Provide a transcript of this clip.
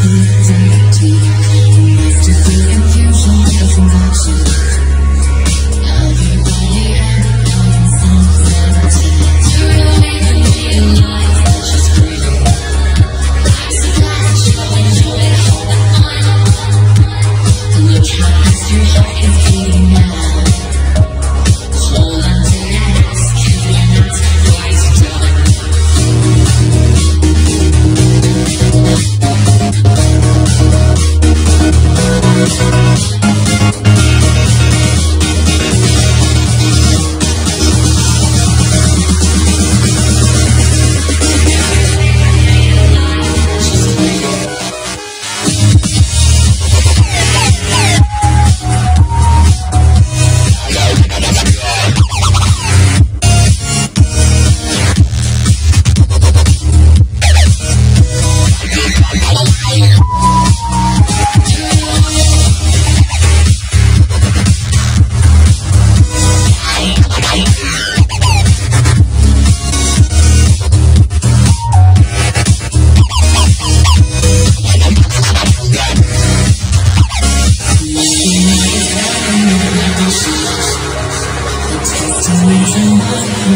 teeth.